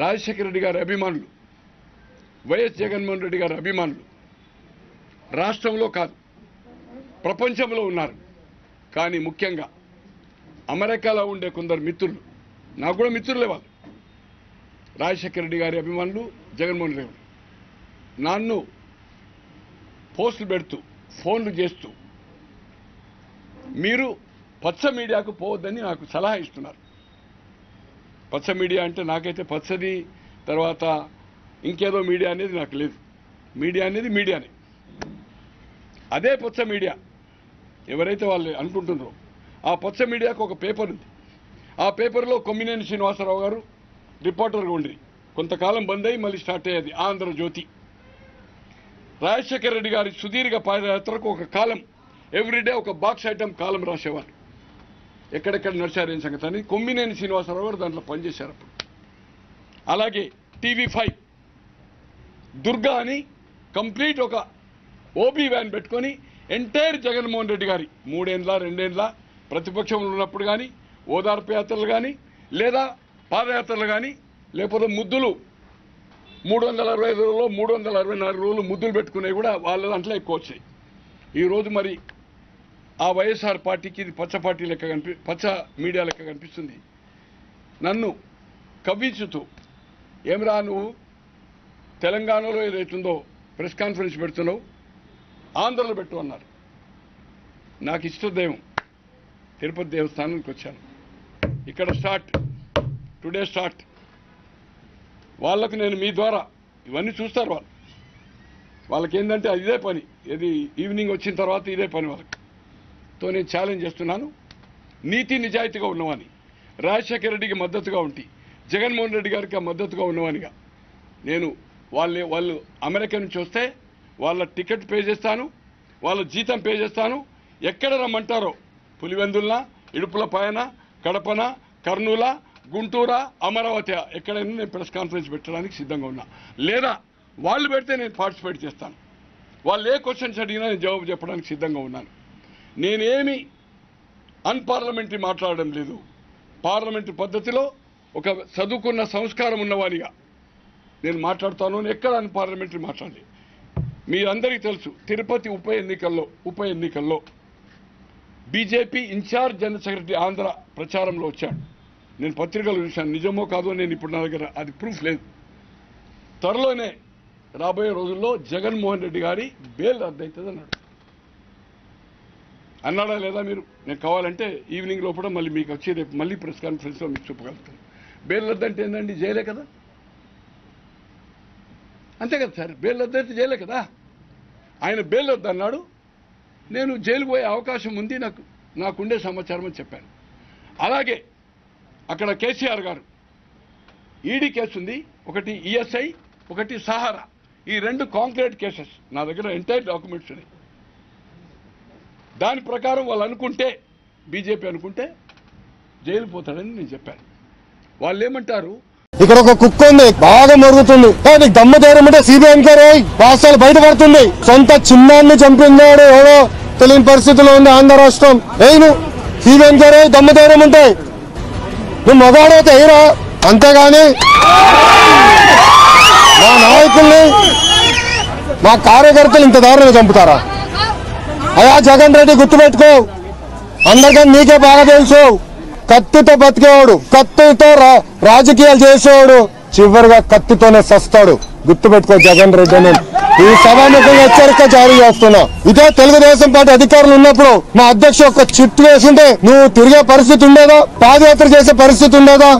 రాజశేఖర రెడ్డి గారి అభిమానులు వైఎస్ జగన్మోహన్ రెడ్డి గారి అభిమానులు. రాష్ట్రంలో కాదు ప్రపంచంలో ఉన్నారు. కానీ ముఖ్యంగా అమెరికాలో ఉండే కొందరు మిత్రులు నాకు కూడా మిత్రులే వాళ్ళు. రాజశేఖర రెడ్డి గారి అభిమానులు జగన్మోహన్ రెడ్డి గారు. నన్ను పోస్టులు పెడుతూ ఫోన్లు చేస్తూ మీరు పచ్చ మీడియాకు పోవద్దని నాకు సలహా ఇస్తున్నారు. పచ్చ మీడియా అంటే నాకైతే పచ్చది తర్వాత ఇంకేదో మీడియా అనేది నాకు లేదు. మీడియా అనేది మీడియానే. అదే పచ్చ మీడియా. ఎవరైతే వాళ్ళు అనుకుంటున్నారో ఆ పచ్చ మీడియాకు ఒక పేపర్ ఉంది. ఆ పేపర్లో కొమ్మినేని శ్రీనివాసరావు గారు రిపోర్టర్గా ఉండి కొంతకాలం బంద్ అయ్యి మళ్ళీ స్టార్ట్ అయ్యేది ఆంధ్రజ్యోతి రాజశేఖర రెడ్డి గారి సుదీర్ఘ పాదయాత్రకు ఒక కాలం ఎవ్రీడే ఒక బాక్స్ ఐటమ్ కాలం రాసేవారు. ఎక్కడెక్కడ నడిచారు ఏం సంగతి అని కొమ్మినేని శ్రీనివాసరావు గారు దాంట్లో పనిచేశారు అప్పుడు. అలాగే టీవీ ఫైవ్ దుర్గా అని కంప్లీట్ ఒక ఓబీ వ్యాన్ పెట్టుకొని ఎంటైర్ జగన్మోహన్ రెడ్డి గారి మూడేళ్ళ రెండేళ్ళ ప్రతిపక్షంలో ఉన్నప్పుడు కానీ ఓదార్పు యాత్రలు కానీ లేదా పాదయాత్రలు కానీ లేకపోతే ముద్దులు మూడు వందల అరవై ఐదు రోజుల్లో మూడు వందల అరవై నాలుగు రోజులు ముద్దులు పెట్టుకునేవి కూడా వాళ్ళ దాంట్లో ఎక్కువ వచ్చాయి. ఈరోజు మరి ఆ వైఎస్ఆర్ పార్టీకి ఇది పచ్చ పార్టీ లెక్క కనిపి పచ్చ మీడియా లెక్క కనిపిస్తుంది. నన్ను కవ్వించుతూ ఏమిరా నువ్వు తెలంగాణలో ఏదైతుందో ప్రెస్ కాన్ఫరెన్స్ పెడుతున్నావు ఆంధ్రలో పెట్టు అన్నారు. నాకు ఇష్టదేవం తిరుపతి దేవస్థానానికి వచ్చాను. ఇక్కడ స్టార్ట్ టుడే స్టార్ట్. వాళ్ళకు నేను మీ ద్వారా ఇవన్నీ చూస్తారు వాళ్ళు. వాళ్ళకి ఏంటంటే అది ఇదే పని. ఇది ఈవినింగ్ వచ్చిన తర్వాత ఇదే పని వాళ్ళకి. తో నేను ఛాలెంజ్ చేస్తున్నాను. నీతి నిజాయితీగా ఉన్నవాని రాజశేఖర రెడ్డికి మద్దతుగా ఉంటి. జగన్మోహన్ రెడ్డి గారికి మద్దతుగా ఉన్నవానిగా నేను వాళ్ళు వాళ్ళు అమెరికా నుంచి వస్తే వాళ్ళ టికెట్ పే చేస్తాను వాళ్ళ జీతం పే చేస్తాను. ఎక్కడ రమ్మంటారో? పులివెందుల ఇడుపుల పైన కడపన కర్నూల గుంటూర అమరావతి ఎక్కడైనా నేను ప్రెస్ కాన్ఫరెన్స్ పెట్టడానికి సిద్ధంగా ఉన్నా. లేదా వాళ్ళు పెడితే నేను పార్టిసిపేట్ చేస్తాను. వాళ్ళు ఏ క్వశ్చన్స్ అడిగినా నేను జవాబు చెప్పడానికి సిద్ధంగా ఉన్నాను. నేనేమి అన్పార్లమెంటరీ మాట్లాడడం లేదు. పార్లమెంటరీ పద్ధతిలో ఒక చదువుకున్న సంస్కారం ఉన్నవానిగా నేను మాట్లాడతాను ఎక్కడ అన్పార్లమెంటరీ మాట్లాడలే. మీరందరికీ తెలుసు తిరుపతి ఉప ఎన్నికల్లో ఉప ఎన్నికల్లో BJP incharge general secretary Andhra ప్రచారంలో వచ్చాడు. నేను పత్రికలు చూశాను నిజమో కాదో నేను ఇప్పుడు నా దగ్గర అది ప్రూఫ్ లేదు. త్వరలోనే రాబోయే రోజుల్లో జగన్మోహన్ రెడ్డి గారి బెయిల్ రద్దవుతుంది అన్నాడు అన్నాడా లేదా మీరు? నేను కావాలంటే ఈవినింగ్ లోపల మళ్ళీ మీకు వచ్చి రేపు మళ్ళీ ప్రెస్ కాన్ఫరెన్స్లో మీకు చూపగలుగుతాను. బెయిల్ వద్దంటే అంటే ఏంటండి జైలే కదా? అంతే కదా సార్ బెయిల్ వద్దంటే అయితే జైలే కదా? ఆయన బెయిల్ వద్దన్నాడు నేను జైలు పోయే అవకాశం ఉంది నాకు నాకుండే సమాచారం అని చెప్పాను. అలాగే అక్కడ కేసీఆర్ గారు ఈడీ కేసు ఉంది ఒకటి ఈఎస్ఐ ఒకటి సహారా. ఈ రెండు కాంక్రీట్ కేసెస్ నా దగ్గర ఎంటైర్ డాక్యుమెంట్స్ ఉన్నాయి. దాని ప్రకారం వాళ్ళు అనుకుంటే బీజేపీ అనుకుంటే జైలు పోతాడని నేను చెప్పాను. వాళ్ళు ఏమంటారు? ఇక్కడ ఒక కుక్క ఉంది బాగా మరుగుతుంది. నీకు దమ్మ ధైర్యం అంటే సిబిఐ ఎంక్వైరీ వాస్తవాలు బయటపడుతుంది. సొంత చిన్నాన్ని చంపినాడు ఎవడో తెలియని పరిస్థితిలో ఉంది ఆంధ్ర రాష్ట్రం. ఏను సిబిఐ ఎంక్వైరీ దమ్మ ధైర్యం ఉంటాయి నువ్వు మగాడైతే ఎయిరా అంతేగాని మా నాయకుల్ని మా కార్యకర్తలు ఇంత దారుణంగా చంపుతారా? అయా జగన్ రెడ్డి గుర్తుపెట్టుకో. అందరికీ నీకే బాగా తెలుసు. కత్తితో బతికేవాడు కత్తితో రా- రాజకీయాలు చేసేవాడు చివరిగా కత్తితోనే సస్తాడు. గుర్తుపెట్టుకో జగన్ రెడ్డి అని ఈ సభాముఖంగా హెచ్చరిక జారీ చేస్తున్నా. ఇదే తెలుగుదేశం పార్టీ అధికారులు ఉన్నప్పుడు మా అధ్యక్ష ఒక చిట్టు వేసింటే నువ్వు తిరిగే పరిస్థితి ఉండేదా? పాదయాత్ర చేసే పరిస్థితి ఉండేదా?